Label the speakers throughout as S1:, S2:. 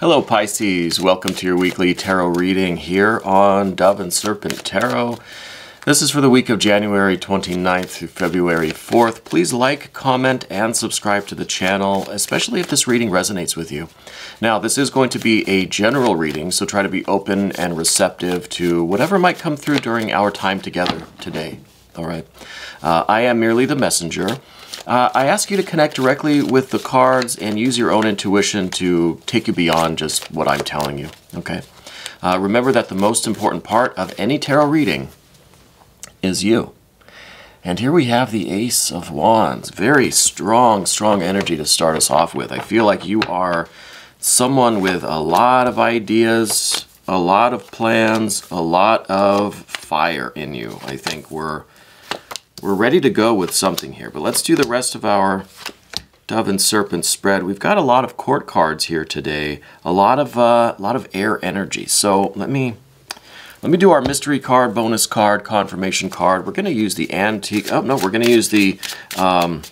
S1: Hello Pisces, welcome to your weekly tarot reading here on Dove and Serpent Tarot. This is for the week of January 29th through February 4th. Please like, comment, and subscribe to the channel, especially if this reading resonates with you. Now, this is going to be a general reading, so try to be open and receptive to whatever might come through during our time together today. All right. Uh, I am merely the messenger. Uh, I ask you to connect directly with the cards and use your own intuition to take you beyond just what I'm telling you, okay? Uh, remember that the most important part of any tarot reading is you. And here we have the Ace of Wands. Very strong, strong energy to start us off with. I feel like you are someone with a lot of ideas, a lot of plans, a lot of fire in you. I think we're we're ready to go with something here, but let's do the rest of our Dove and Serpent spread. We've got a lot of court cards here today, a lot of uh, a lot of air energy. So let me let me do our mystery card, bonus card, confirmation card. We're going to use the antique. Oh no, we're going to use the um,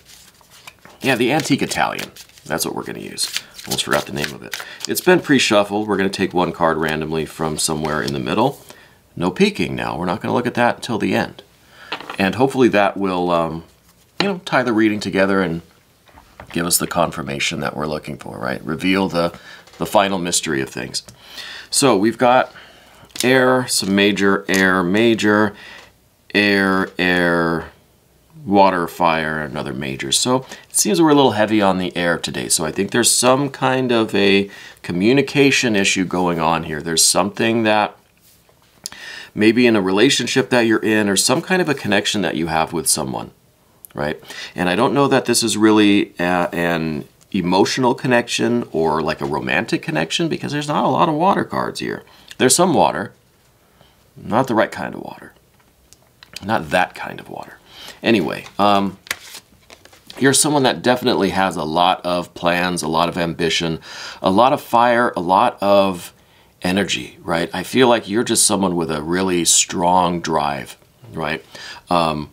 S1: yeah the antique Italian. That's what we're going to use. Almost forgot the name of it. It's been pre-shuffled. We're going to take one card randomly from somewhere in the middle. No peeking now. We're not going to look at that until the end. And hopefully that will, um, you know, tie the reading together and give us the confirmation that we're looking for, right? Reveal the, the final mystery of things. So we've got air, some major, air, major, air, air, water, fire, another major. So it seems we're a little heavy on the air today. So I think there's some kind of a communication issue going on here. There's something that maybe in a relationship that you're in or some kind of a connection that you have with someone, right? And I don't know that this is really a, an emotional connection or like a romantic connection because there's not a lot of water cards here. There's some water, not the right kind of water. Not that kind of water. Anyway, um, you're someone that definitely has a lot of plans, a lot of ambition, a lot of fire, a lot of energy, right? I feel like you're just someone with a really strong drive, right? Um,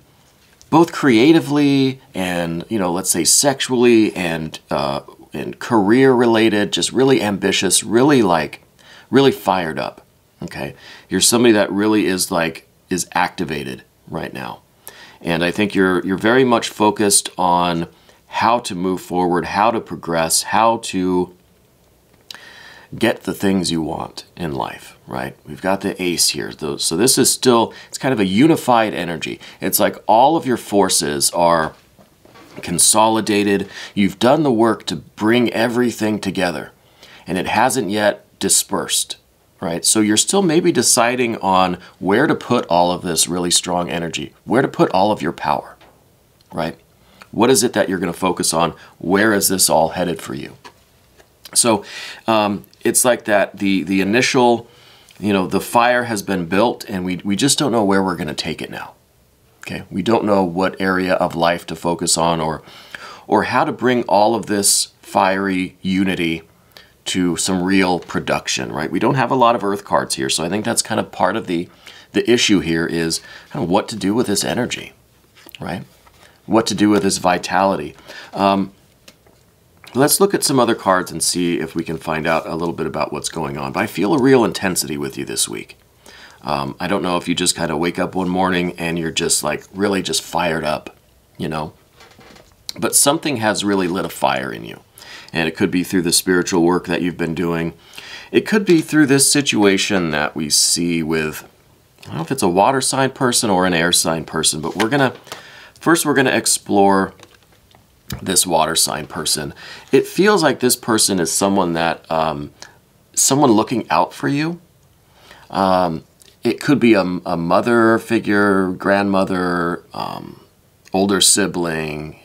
S1: both creatively and, you know, let's say sexually and, uh, and career related, just really ambitious, really like, really fired up, okay? You're somebody that really is like, is activated right now. And I think you're, you're very much focused on how to move forward, how to progress, how to get the things you want in life, right? We've got the ace here. So this is still, it's kind of a unified energy. It's like all of your forces are consolidated. You've done the work to bring everything together and it hasn't yet dispersed, right? So you're still maybe deciding on where to put all of this really strong energy, where to put all of your power, right? What is it that you're going to focus on? Where is this all headed for you? So um, it's like that the the initial, you know, the fire has been built and we, we just don't know where we're going to take it now. Okay, we don't know what area of life to focus on or or how to bring all of this fiery unity to some real production, right? We don't have a lot of earth cards here, so I think that's kind of part of the the issue here is kind of what to do with this energy, right? What to do with this vitality. Um, Let's look at some other cards and see if we can find out a little bit about what's going on. But I feel a real intensity with you this week. Um, I don't know if you just kind of wake up one morning and you're just like really just fired up, you know. But something has really lit a fire in you. And it could be through the spiritual work that you've been doing. It could be through this situation that we see with, I don't know if it's a water sign person or an air sign person, but we're going to, first we're going to explore this water sign person. It feels like this person is someone that, um, someone looking out for you. Um, it could be a, a, mother figure, grandmother, um, older sibling,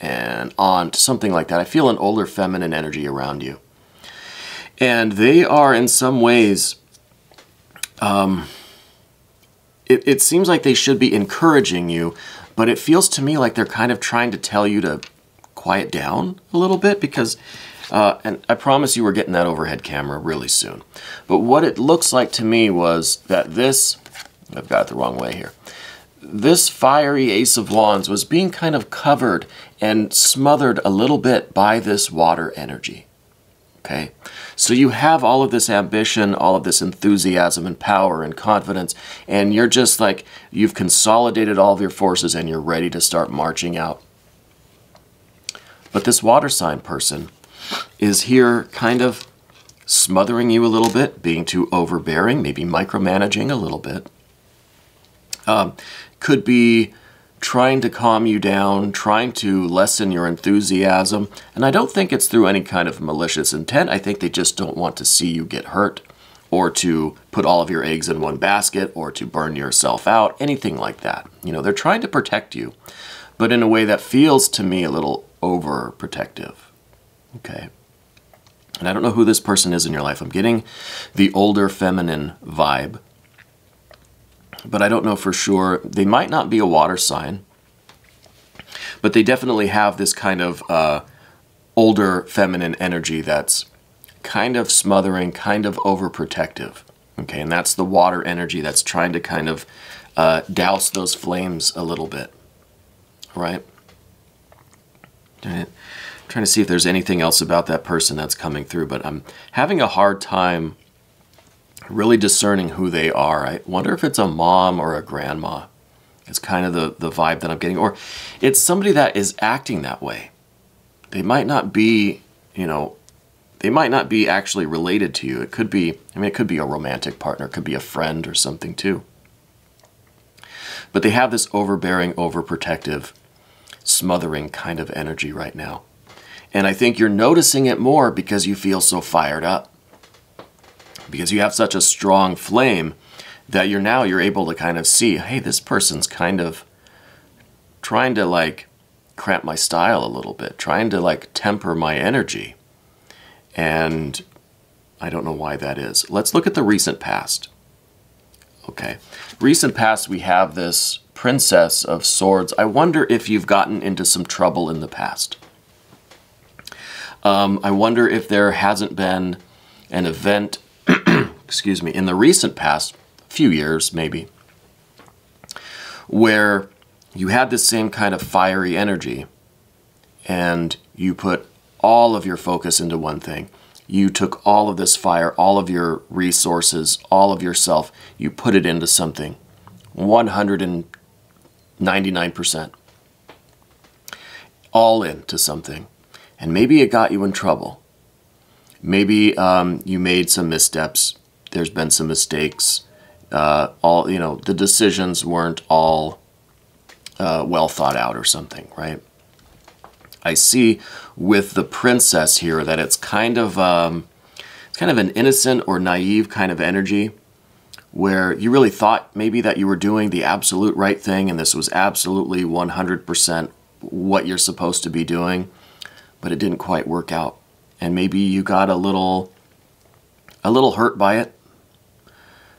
S1: and aunt, something like that. I feel an older feminine energy around you. And they are in some ways, um, it, it seems like they should be encouraging you, but it feels to me like they're kind of trying to tell you to quiet down a little bit because, uh, and I promise you we're getting that overhead camera really soon. But what it looks like to me was that this, I've got it the wrong way here, this fiery Ace of Wands was being kind of covered and smothered a little bit by this water energy. Okay? So you have all of this ambition, all of this enthusiasm and power and confidence, and you're just like, you've consolidated all of your forces and you're ready to start marching out. But this water sign person is here kind of smothering you a little bit, being too overbearing, maybe micromanaging a little bit. Um, could be trying to calm you down, trying to lessen your enthusiasm. And I don't think it's through any kind of malicious intent. I think they just don't want to see you get hurt or to put all of your eggs in one basket or to burn yourself out, anything like that. You know, they're trying to protect you, but in a way that feels to me a little overprotective. Okay. And I don't know who this person is in your life. I'm getting the older feminine vibe but I don't know for sure. They might not be a water sign, but they definitely have this kind of uh, older feminine energy that's kind of smothering, kind of overprotective. Okay, and that's the water energy that's trying to kind of uh, douse those flames a little bit, right? I'm trying to see if there's anything else about that person that's coming through, but I'm having a hard time really discerning who they are. I wonder if it's a mom or a grandma. It's kind of the, the vibe that I'm getting. Or it's somebody that is acting that way. They might not be, you know, they might not be actually related to you. It could be, I mean, it could be a romantic partner, it could be a friend or something too. But they have this overbearing, overprotective, smothering kind of energy right now. And I think you're noticing it more because you feel so fired up because you have such a strong flame that you're now you're able to kind of see, hey, this person's kind of trying to like cramp my style a little bit, trying to like temper my energy. And I don't know why that is. Let's look at the recent past. Okay. Recent past, we have this Princess of Swords. I wonder if you've gotten into some trouble in the past. Um, I wonder if there hasn't been an event excuse me, in the recent past, a few years maybe, where you had this same kind of fiery energy and you put all of your focus into one thing. You took all of this fire, all of your resources, all of yourself, you put it into something 199%. All into something. And maybe it got you in trouble. Maybe um, you made some missteps there's been some mistakes. Uh, all you know, the decisions weren't all uh, well thought out or something, right? I see with the princess here that it's kind of um, it's kind of an innocent or naive kind of energy where you really thought maybe that you were doing the absolute right thing and this was absolutely 100% what you're supposed to be doing, but it didn't quite work out. And maybe you got a little a little hurt by it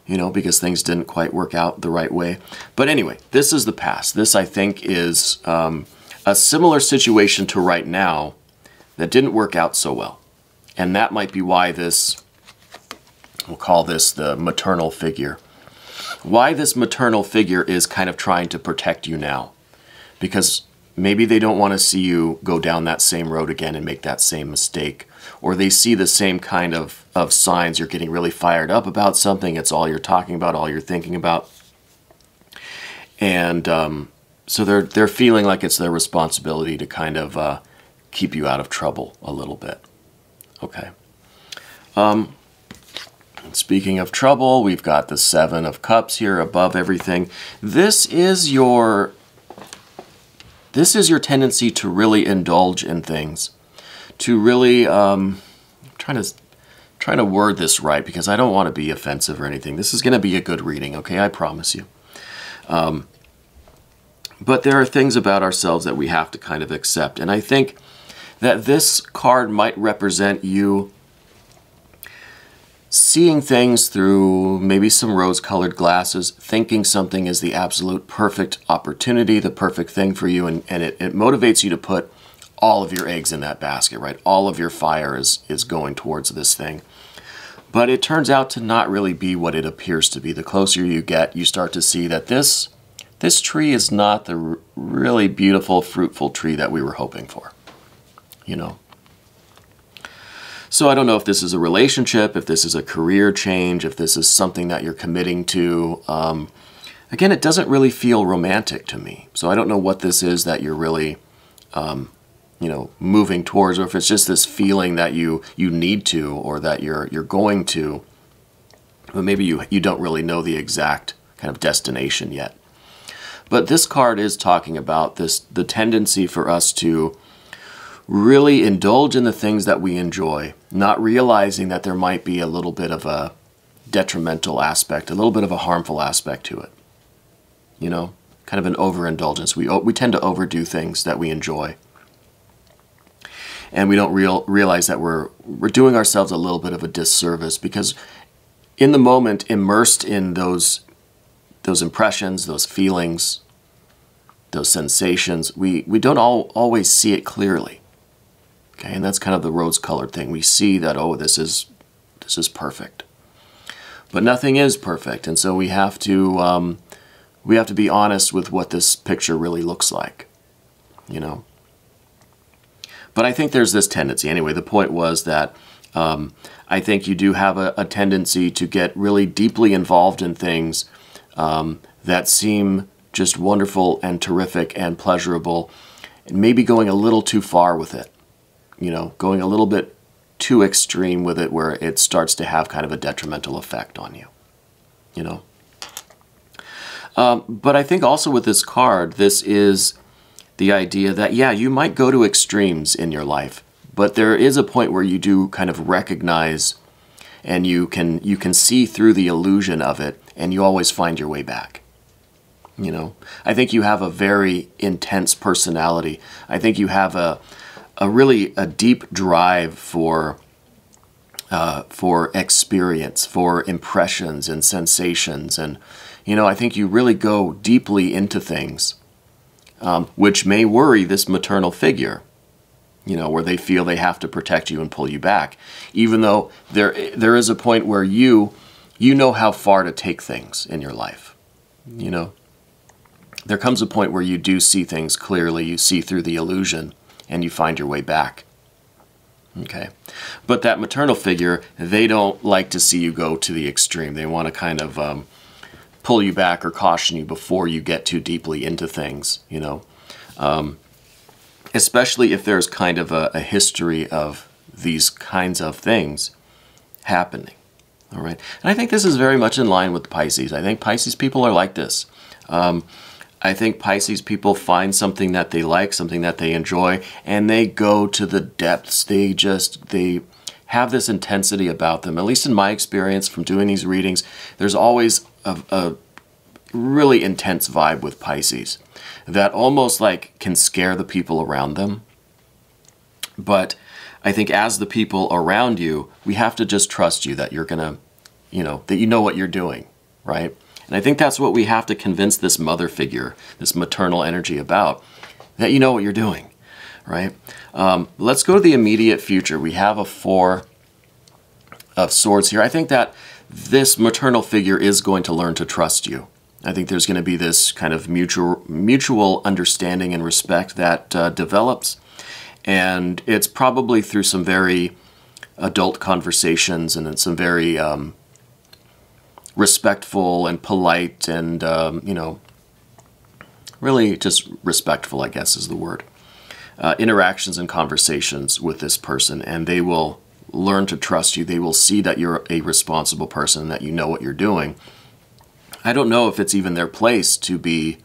S1: you know, because things didn't quite work out the right way. But anyway, this is the past. This, I think, is um, a similar situation to right now that didn't work out so well. And that might be why this, we'll call this the maternal figure. Why this maternal figure is kind of trying to protect you now. Because maybe they don't want to see you go down that same road again and make that same mistake or they see the same kind of, of signs. You're getting really fired up about something. It's all you're talking about, all you're thinking about. And um, so they're, they're feeling like it's their responsibility to kind of uh, keep you out of trouble a little bit. Okay. Um, speaking of trouble, we've got the Seven of Cups here above everything. This is your this is your tendency to really indulge in things to really um, trying to trying to word this right because I don't want to be offensive or anything. This is going to be a good reading, okay? I promise you. Um, but there are things about ourselves that we have to kind of accept, and I think that this card might represent you seeing things through maybe some rose-colored glasses, thinking something is the absolute perfect opportunity, the perfect thing for you, and, and it, it motivates you to put all of your eggs in that basket, right? All of your fire is, is going towards this thing. But it turns out to not really be what it appears to be. The closer you get, you start to see that this, this tree is not the really beautiful, fruitful tree that we were hoping for, you know? So I don't know if this is a relationship, if this is a career change, if this is something that you're committing to. Um, again, it doesn't really feel romantic to me. So I don't know what this is that you're really, um, you know, moving towards, or if it's just this feeling that you you need to, or that you're you're going to. But maybe you you don't really know the exact kind of destination yet. But this card is talking about this the tendency for us to really indulge in the things that we enjoy, not realizing that there might be a little bit of a detrimental aspect, a little bit of a harmful aspect to it. You know, kind of an overindulgence. We, we tend to overdo things that we enjoy. And we don't real, realize that we're, we're doing ourselves a little bit of a disservice because in the moment, immersed in those, those impressions, those feelings, those sensations, we, we don't all, always see it clearly. Okay, and that's kind of the rose-colored thing. We see that, oh, this is, this is perfect. But nothing is perfect, and so we have to, um, we have to be honest with what this picture really looks like, you know. But I think there's this tendency. Anyway, the point was that um, I think you do have a, a, tendency to get really deeply involved in things um, that seem just wonderful and terrific and pleasurable, and maybe going a little too far with it you know, going a little bit too extreme with it where it starts to have kind of a detrimental effect on you, you know. Um, but I think also with this card, this is the idea that, yeah, you might go to extremes in your life, but there is a point where you do kind of recognize and you can you can see through the illusion of it and you always find your way back you know i think you have a very intense personality i think you have a a really a deep drive for uh, for experience, for impressions and sensations, and you know I think you really go deeply into things, um, which may worry this maternal figure. You know where they feel they have to protect you and pull you back, even though there there is a point where you you know how far to take things in your life. You know there comes a point where you do see things clearly. You see through the illusion and you find your way back. Okay. But that maternal figure, they don't like to see you go to the extreme. They want to kind of um, pull you back or caution you before you get too deeply into things, you know. Um, especially if there's kind of a, a history of these kinds of things happening. All right. And I think this is very much in line with Pisces. I think Pisces people are like this. Um, I think Pisces people find something that they like, something that they enjoy, and they go to the depths. They just, they have this intensity about them. At least in my experience from doing these readings, there's always a, a really intense vibe with Pisces that almost like can scare the people around them. But I think as the people around you, we have to just trust you that you're to, you know, that you know what you're doing, right? And I think that's what we have to convince this mother figure, this maternal energy about, that you know what you're doing, right? Um, let's go to the immediate future. We have a four of swords here. I think that this maternal figure is going to learn to trust you. I think there's going to be this kind of mutual mutual understanding and respect that uh, develops, and it's probably through some very adult conversations and some very um, respectful and polite and, um, you know, really just respectful, I guess is the word. Uh, interactions and conversations with this person, and they will learn to trust you. They will see that you're a responsible person, that you know what you're doing. I don't know if it's even their place to be,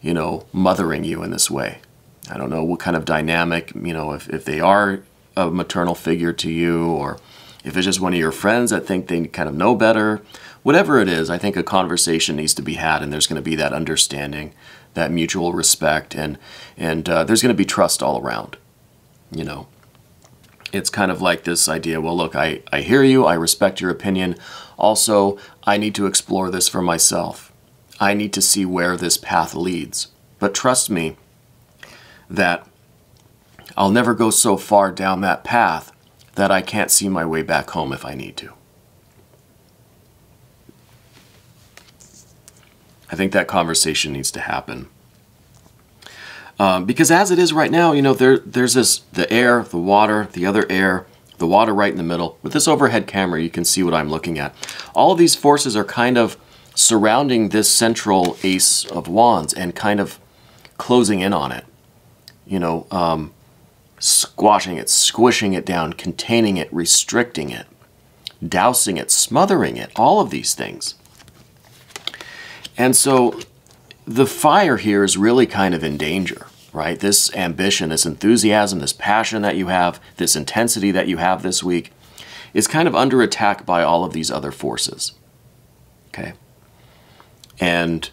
S1: you know, mothering you in this way. I don't know what kind of dynamic, you know, if, if they are a maternal figure to you or if it's just one of your friends that think they kind of know better whatever it is, I think a conversation needs to be had, and there's going to be that understanding, that mutual respect, and and uh, there's going to be trust all around. You know, it's kind of like this idea. Well, look, I I hear you. I respect your opinion. Also, I need to explore this for myself. I need to see where this path leads. But trust me, that I'll never go so far down that path that I can't see my way back home if I need to. I think that conversation needs to happen. Um, because as it is right now, you know, there there's this the air, the water, the other air, the water right in the middle. With this overhead camera, you can see what I'm looking at. All of these forces are kind of surrounding this central ace of wands and kind of closing in on it. You know, um, squashing it, squishing it down, containing it, restricting it, dousing it, smothering it, all of these things. And so the fire here is really kind of in danger, right? This ambition, this enthusiasm, this passion that you have, this intensity that you have this week is kind of under attack by all of these other forces. Okay? And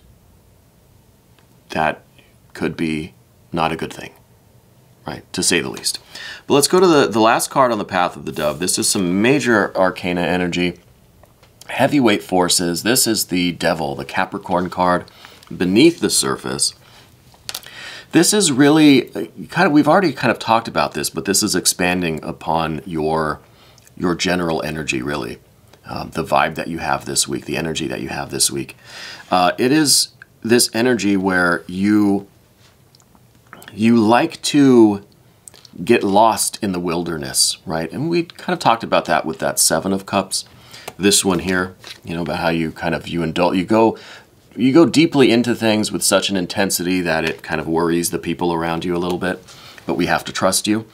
S1: that could be not a good thing, right? To say the least. But let's go to the, the last card on the Path of the Dove. This is some major arcana energy, heavyweight forces. This is the Devil, the Capricorn card beneath the surface. This is really kind of, we've already kind of talked about this, but this is expanding upon your, your general energy, really. Um, the vibe that you have this week, the energy that you have this week. Uh, it is this energy where you you like to get lost in the wilderness, right? And we kind of talked about that with that Seven of Cups. This one here, you know, about how you kind of you indulge, you go you go deeply into things with such an intensity that it kind of worries the people around you a little bit, but we have to trust you.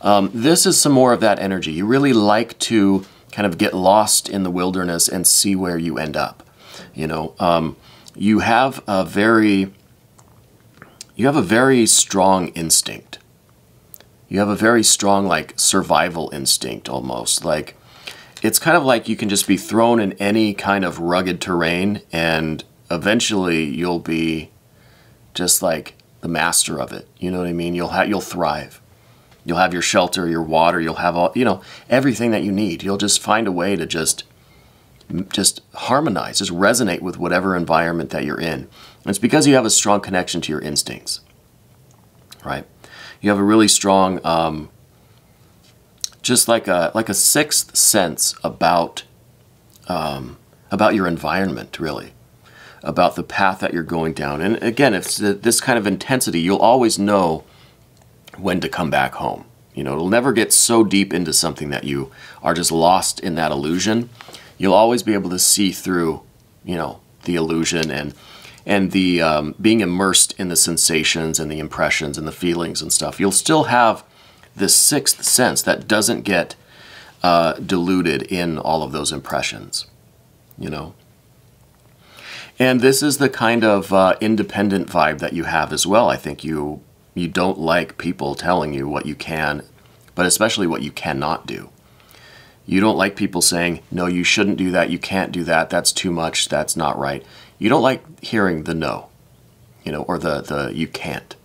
S1: Um, this is some more of that energy. You really like to kind of get lost in the wilderness and see where you end up. You know, um, you have a very you have a very strong instinct. You have a very strong like survival instinct almost. Like it's kind of like you can just be thrown in any kind of rugged terrain and eventually you'll be just like the master of it. You know what I mean? You'll have you'll thrive. You'll have your shelter, your water, you'll have all, you know, everything that you need. You'll just find a way to just just harmonize, just resonate with whatever environment that you're in. It's because you have a strong connection to your instincts, right? You have a really strong, um, just like a like a sixth sense about um, about your environment, really about the path that you're going down. And again, if this kind of intensity, you'll always know when to come back home. You know, it'll never get so deep into something that you are just lost in that illusion. You'll always be able to see through, you know, the illusion and and the um, being immersed in the sensations and the impressions and the feelings and stuff. You'll still have this sixth sense that doesn't get uh, diluted in all of those impressions. You know, and this is the kind of uh, independent vibe that you have as well. I think you you don't like people telling you what you can, but especially what you cannot do. You don't like people saying, no, you shouldn't do that, you can't do that, that's too much, that's not right. You don't like hearing the no, you know, or the, the you can't.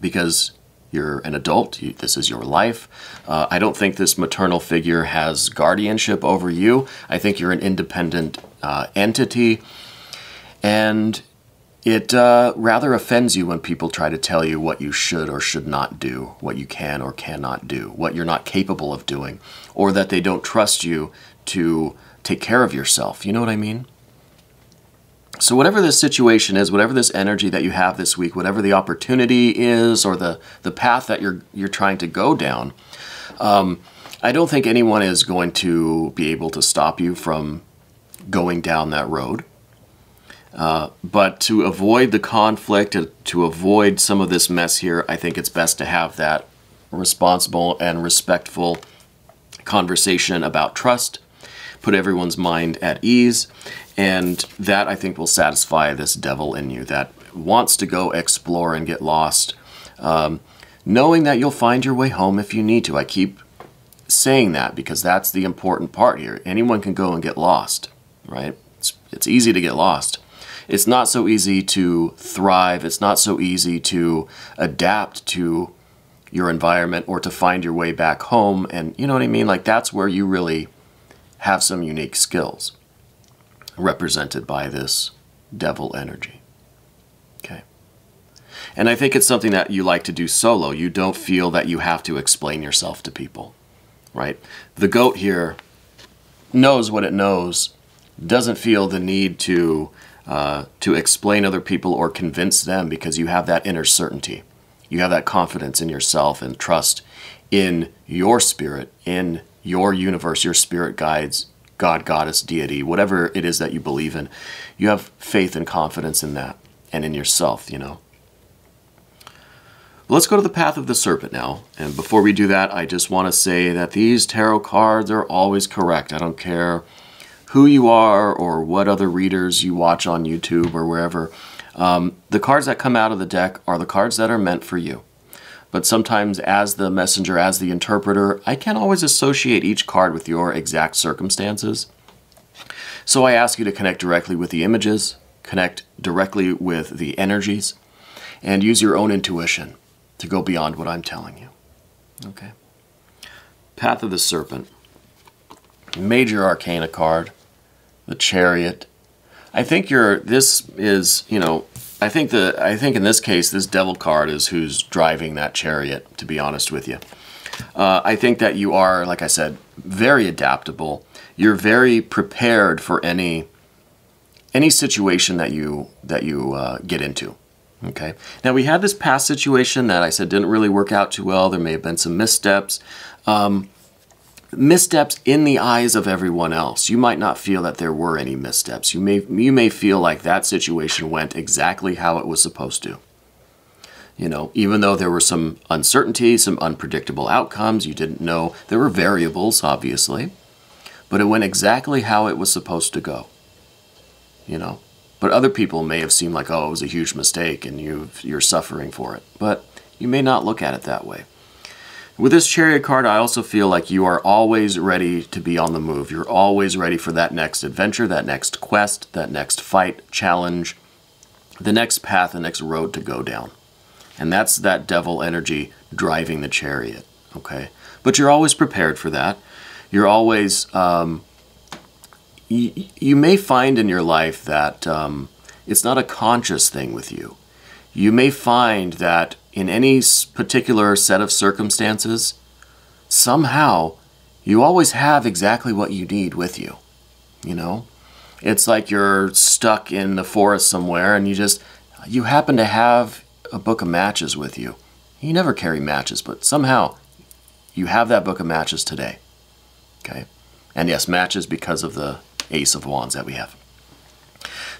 S1: Because you're an adult, you, this is your life. Uh, I don't think this maternal figure has guardianship over you. I think you're an independent uh, entity and it uh, rather offends you when people try to tell you what you should or should not do, what you can or cannot do, what you're not capable of doing, or that they don't trust you to take care of yourself. You know what I mean? So whatever this situation is, whatever this energy that you have this week, whatever the opportunity is, or the the path that you're you're trying to go down, um, I don't think anyone is going to be able to stop you from going down that road. Uh, but to avoid the conflict, to avoid some of this mess here, I think it's best to have that responsible and respectful conversation about trust, put everyone's mind at ease, and that I think will satisfy this devil in you that wants to go explore and get lost, um, knowing that you'll find your way home if you need to. I keep saying that because that's the important part here. Anyone can go and get lost, right? It's, it's easy to get lost it's not so easy to thrive. It's not so easy to adapt to your environment or to find your way back home. And you know what I mean? Like that's where you really have some unique skills represented by this devil energy. Okay. And I think it's something that you like to do solo. You don't feel that you have to explain yourself to people, right? The goat here knows what it knows, doesn't feel the need to uh, to explain other people or convince them because you have that inner certainty. You have that confidence in yourself and trust in your spirit, in your universe, your spirit guides, God, goddess, deity, whatever it is that you believe in. You have faith and confidence in that and in yourself, you know. Let's go to the path of the serpent now. And before we do that, I just want to say that these tarot cards are always correct. I don't care who you are or what other readers you watch on YouTube or wherever. Um, the cards that come out of the deck are the cards that are meant for you. But sometimes, as the messenger, as the interpreter, I can't always associate each card with your exact circumstances. So I ask you to connect directly with the images, connect directly with the energies, and use your own intuition to go beyond what I'm telling you. Okay. Path of the Serpent. Major Arcana card. The Chariot. I think you're, this is, you know, I think the, I think in this case, this Devil card is who's driving that chariot, to be honest with you. Uh, I think that you are, like I said, very adaptable. You're very prepared for any, any situation that you, that you uh, get into. Okay. Now we had this past situation that I said didn't really work out too well. There may have been some missteps. Um, missteps in the eyes of everyone else. You might not feel that there were any missteps. You may you may feel like that situation went exactly how it was supposed to. You know, even though there were some uncertainty, some unpredictable outcomes, you didn't know there were variables, obviously, but it went exactly how it was supposed to go. You know, but other people may have seemed like, oh, it was a huge mistake and you you're suffering for it. But you may not look at it that way. With this chariot card, I also feel like you are always ready to be on the move. You're always ready for that next adventure, that next quest, that next fight, challenge, the next path, the next road to go down. And that's that devil energy driving the chariot, okay? But you're always prepared for that. You're always um, you, may find in your life that um, it's not a conscious thing with you. You may find that in any particular set of circumstances, somehow you always have exactly what you need with you. You know? It's like you're stuck in the forest somewhere and you just, you happen to have a book of matches with you. You never carry matches, but somehow you have that book of matches today. Okay? And yes, matches because of the Ace of Wands that we have.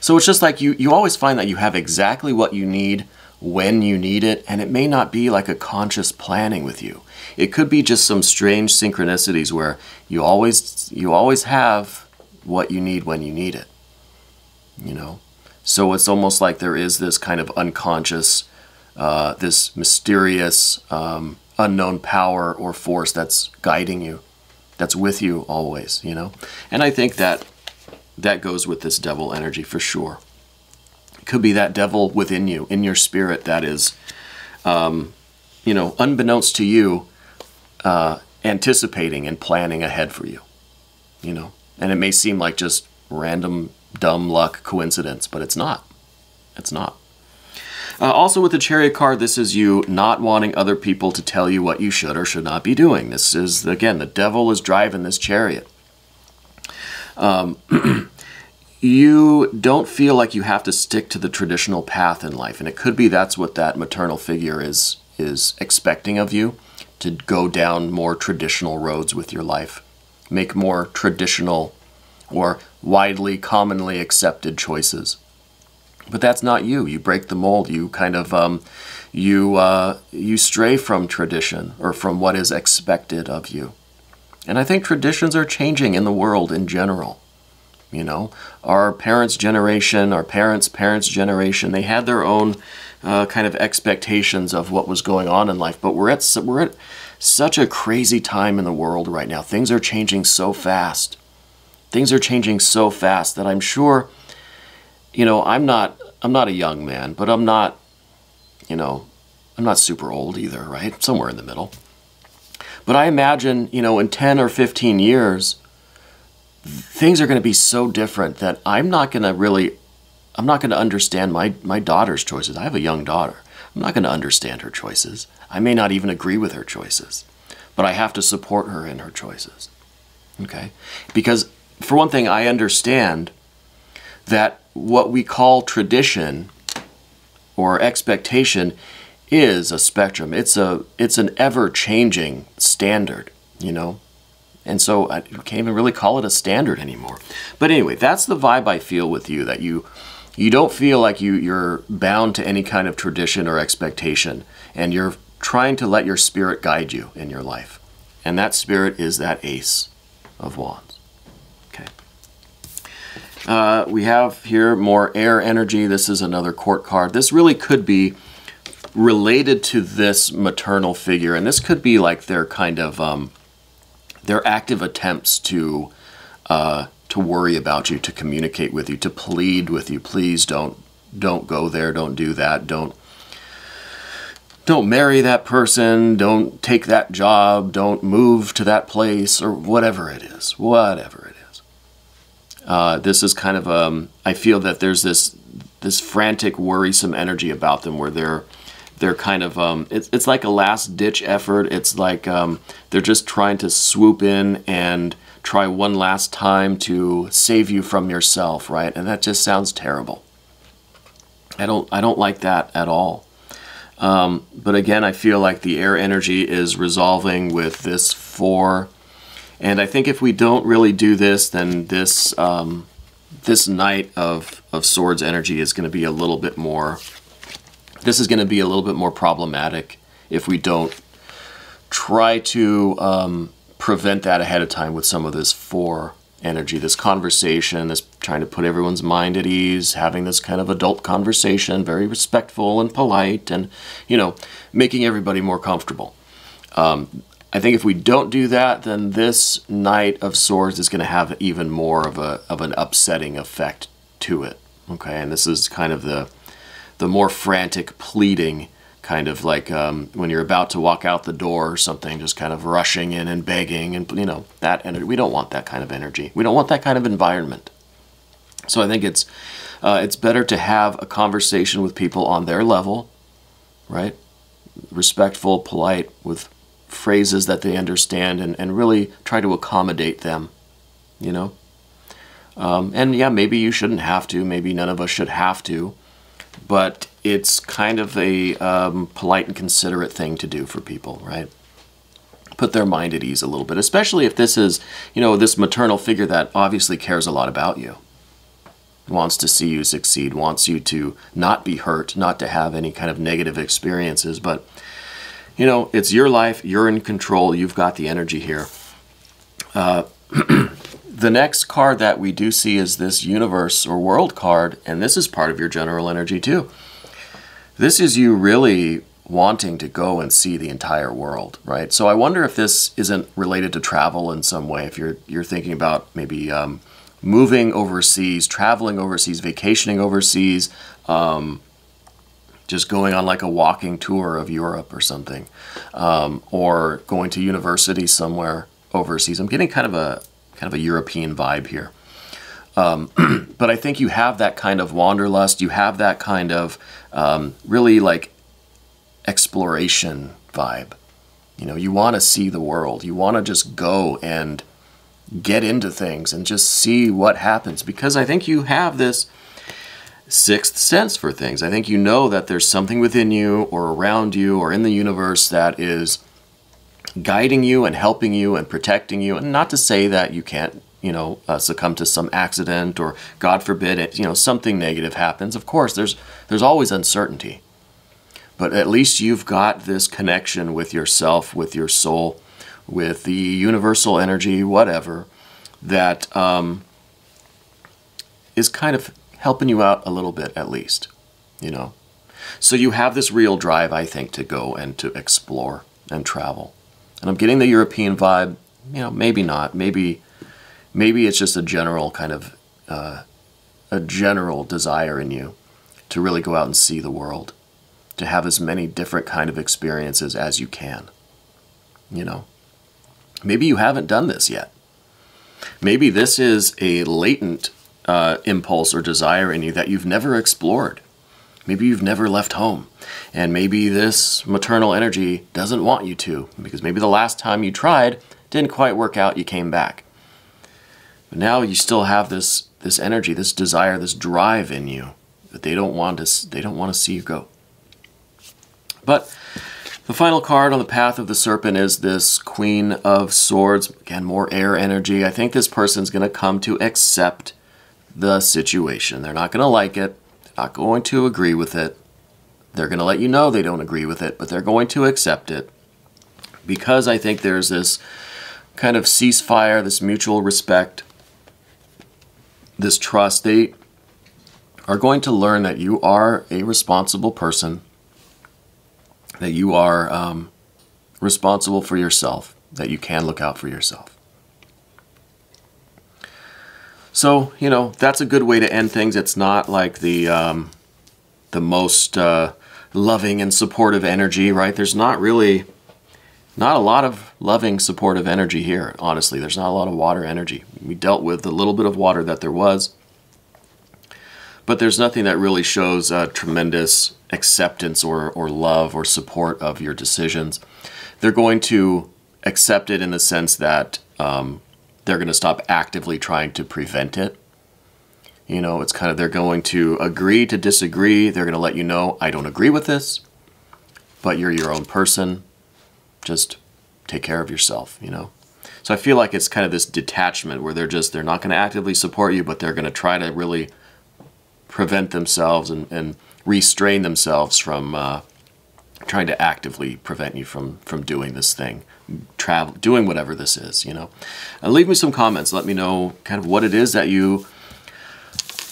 S1: So it's just like you, you always find that you have exactly what you need when you need it, and it may not be like a conscious planning with you. It could be just some strange synchronicities where you always you always have what you need when you need it. You know? So it's almost like there is this kind of unconscious, uh, this mysterious, um, unknown power or force that's guiding you, that's with you always, you know? And I think that that goes with this devil energy for sure. Could be that devil within you, in your spirit, that is, um, you know, unbeknownst to you, uh, anticipating and planning ahead for you. You know, and it may seem like just random, dumb luck coincidence, but it's not. It's not. Uh, also, with the chariot card, this is you not wanting other people to tell you what you should or should not be doing. This is, again, the devil is driving this chariot um, you don't feel like you have to stick to the traditional path in life. And it could be that's what that maternal figure is, is expecting of you, to go down more traditional roads with your life. Make more traditional or widely, commonly accepted choices. But that's not you. You break the mold. You kind of um, you uh, you stray from tradition or from what is expected of you. And I think traditions are changing in the world in general. You know, our parents' generation, our parents' parents' generation, they had their own uh, kind of expectations of what was going on in life. But we're at we're at such a crazy time in the world right now. Things are changing so fast. Things are changing so fast that I'm sure, you know, I'm not I'm not a young man, but I'm not, you know, I'm not super old either, right? Somewhere in the middle. But I imagine, you know, in 10 or 15 years, things are going to be so different that I'm not going to really, I'm not going to understand my, my daughter's choices. I have a young daughter. I'm not going to understand her choices. I may not even agree with her choices, but I have to support her in her choices. Okay? Because, for one thing, I understand that what we call tradition or expectation is a spectrum. It's a it's an ever changing standard, you know. And so I can't even really call it a standard anymore. But anyway, that's the vibe I feel with you that you you don't feel like you you're bound to any kind of tradition or expectation and you're trying to let your spirit guide you in your life. And that spirit is that ace of wands. Okay. Uh, we have here more air energy. This is another court card. This really could be related to this maternal figure, and this could be like their kind of um, their active attempts to uh, to worry about you, to communicate with you, to plead with you. Please don't don't go there. Don't do that. Don't don't marry that person. Don't take that job. Don't move to that place or whatever it is. Whatever it is. Uh, this is kind of um. I feel that there's this this frantic, worrisome energy about them where they're they're kind of um, it's, it's like a last ditch effort. It's like um, they're just trying to swoop in and try one last time to save you from yourself right? And that just sounds terrible. I don't i don't like that at all. Um, but again i feel like the air energy is resolving with this four. And i think if we don't really do this then this um, this knight of of swords energy is going to be a little bit more this is going to be a little bit more problematic if we don't try to um, prevent that ahead of time with some of this four energy, this conversation, this trying to put everyone's mind at ease, having this kind of adult conversation, very respectful and polite, and you know, making everybody more comfortable. Um, I think if we don't do that, then this Knight of Swords is going to have even more of a of an upsetting effect to it. Okay, and this is kind of the the more frantic pleading kind of like um, when you're about to walk out the door or something, just kind of rushing in and begging and you know that energy. We don't want that kind of energy. We don't want that kind of environment. So I think it's uh, it's better to have a conversation with people on their level, right? Respectful, polite, with phrases that they understand, and, and really try to accommodate them. You know. Um, and yeah, maybe you shouldn't have to. Maybe none of us should have to but it's kind of a um, polite and considerate thing to do for people, right? Put their mind at ease a little bit, especially if this is, you know, this maternal figure that obviously cares a lot about you, wants to see you succeed, wants you to not be hurt, not to have any kind of negative experiences, but, you know, it's your life, you're in control, you've got the energy here. Uh, the next card that we do see is this universe or world card, and this is part of your general energy too. This is you really wanting to go and see the entire world, right? So I wonder if this isn't related to travel in some way. If you're you're thinking about maybe um, moving overseas, traveling overseas, vacationing overseas, um, just going on like a walking tour of Europe or something, um, or going to university somewhere overseas. I'm getting kind of a kind of a European vibe here. Um, but I think you have that kind of wanderlust. You have that kind of um, really like exploration vibe. You know, you want to see the world. You want to just go and get into things and just see what happens because I think you have this sixth sense for things. I think you know that there's something within you or around you or in the universe that is guiding you and helping you and protecting you. And not to say that you can't, you know, uh, succumb to some accident or, God forbid, it, you know, something negative happens. Of course, there's there's always uncertainty, but at least you've got this connection with yourself, with your soul, with the universal energy, whatever, that um, is kind of helping you out a little bit, at least, you know. So you have this real drive, I think, to go and to explore and travel. And I'm getting the European vibe. You know, maybe not. Maybe, maybe it's just a general kind of uh, a general desire in you to really go out and see the world, to have as many different kind of experiences as you can. You know, maybe you haven't done this yet. Maybe this is a latent uh, impulse or desire in you that you've never explored. Maybe you've never left home. And maybe this maternal energy doesn't want you to, because maybe the last time you tried didn't quite work out, you came back. But now you still have this this energy, this desire, this drive in you that they don't want to they don't want to see you go. But the final card on the path of the serpent is this Queen of Swords. Again, more air energy. I think this person's going to come to accept the situation. They're not going to like it. Not going to agree with it. They're going to let you know they don't agree with it, but they're going to accept it. Because I think there's this kind of ceasefire, this mutual respect, this trust. They are going to learn that you are a responsible person, that you are um, responsible for yourself, that you can look out for yourself. So, you know, that's a good way to end things. It's not like the, um, the most uh, loving and supportive energy, right? There's not really, not a lot of loving, supportive energy here, honestly. There's not a lot of water energy. We dealt with the little bit of water that there was but there's nothing that really shows a tremendous acceptance or, or love or support of your decisions. They're going to accept it in the sense that um, they're going to stop actively trying to prevent it. You know, it's kind of they're going to agree to disagree. They're going to let you know, I don't agree with this, but you're your own person. Just take care of yourself, you know. So I feel like it's kind of this detachment where they're just, they're not going to actively support you, but they're going to try to really prevent themselves and, and restrain themselves from uh, trying to actively prevent you from from doing this thing, travel, doing whatever this is. You know, and leave me some comments. Let me know kind of what it is that you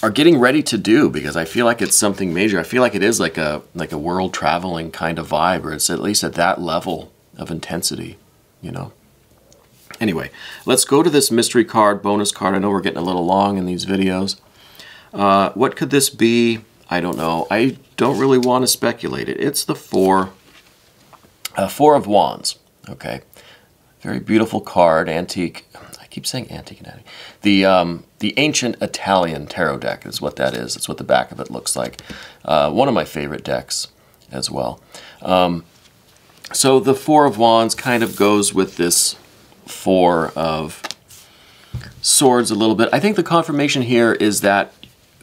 S1: are getting ready to do because I feel like it's something major. I feel like it is like a like a world traveling kind of vibe, or it's at least at that level of intensity. You know. Anyway, let's go to this mystery card, bonus card. I know we're getting a little long in these videos. Uh, what could this be? I don't know. I don't really want to speculate it. It's the four, uh, four of wands. Okay, very beautiful card, antique. I keep saying antique and antique. The um, the ancient Italian tarot deck is what that is. That's what the back of it looks like. Uh, one of my favorite decks as well. Um, so the four of wands kind of goes with this four of swords a little bit. I think the confirmation here is that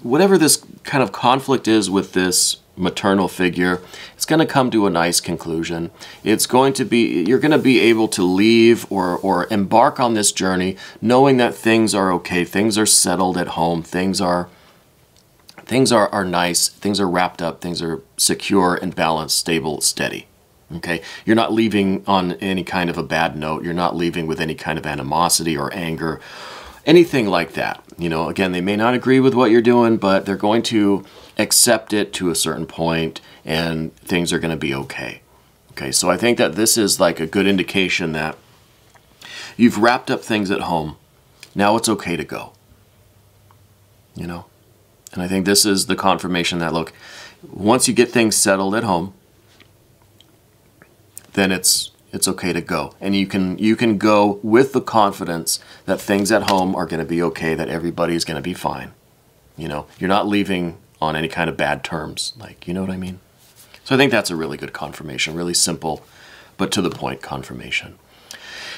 S1: whatever this kind of conflict is with this maternal figure, it's going to come to a nice conclusion. It's going to be, you're going to be able to leave or, or embark on this journey knowing that things are okay, things are settled at home, things are, things are, are nice, things are wrapped up, things are secure and balanced, stable, steady. Okay, you're not leaving on any kind of a bad note. You're not leaving with any kind of animosity or anger anything like that. You know, again, they may not agree with what you're doing, but they're going to accept it to a certain point and things are going to be okay. Okay, so I think that this is like a good indication that you've wrapped up things at home. Now it's okay to go. You know? And I think this is the confirmation that, look, once you get things settled at home, then it's it's okay to go. And you can you can go with the confidence that things at home are going to be okay, that everybody's going to be fine. You know, you're not leaving on any kind of bad terms. Like, you know what I mean? So I think that's a really good confirmation, really simple, but to the point confirmation.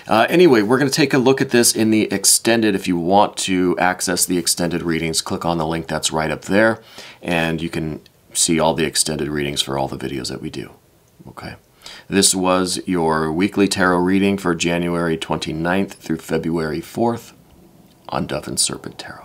S1: Uh, anyway, we're going to take a look at this in the extended. If you want to access the extended readings, click on the link that's right up there, and you can see all the extended readings for all the videos that we do. Okay. This was your weekly tarot reading for January 29th through February 4th on Dove and Serpent Tarot.